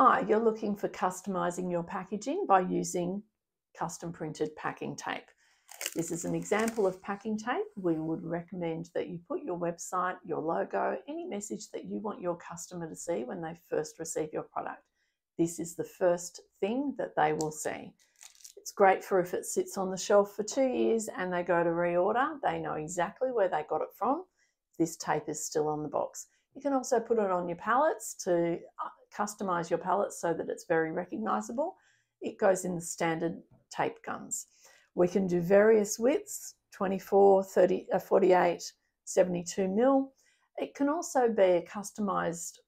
Hi, you're looking for customizing your packaging by using custom printed packing tape. This is an example of packing tape. We would recommend that you put your website, your logo, any message that you want your customer to see when they first receive your product. This is the first thing that they will see. It's great for if it sits on the shelf for two years and they go to reorder, they know exactly where they got it from. This tape is still on the box. You can also put it on your pallets to uh, customize your pallets so that it's very recognizable. It goes in the standard tape guns. We can do various widths, 24, 30, uh, 48, 72 mil. It can also be a customized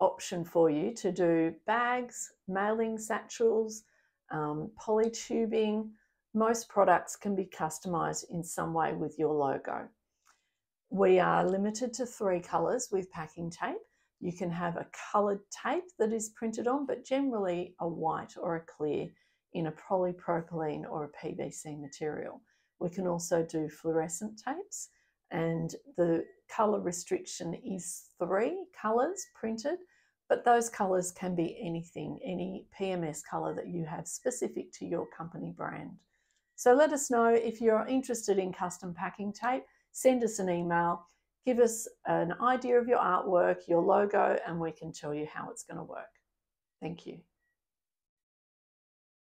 option for you to do bags, mailing satchels, um, polytubing. Most products can be customized in some way with your logo. We are limited to three colours with packing tape. You can have a coloured tape that is printed on, but generally a white or a clear in a polypropylene or a PVC material. We can also do fluorescent tapes, and the colour restriction is three colours printed, but those colours can be anything, any PMS colour that you have specific to your company brand. So let us know if you're interested in custom packing tape, send us an email Give us an idea of your artwork, your logo, and we can tell you how it's going to work. Thank you.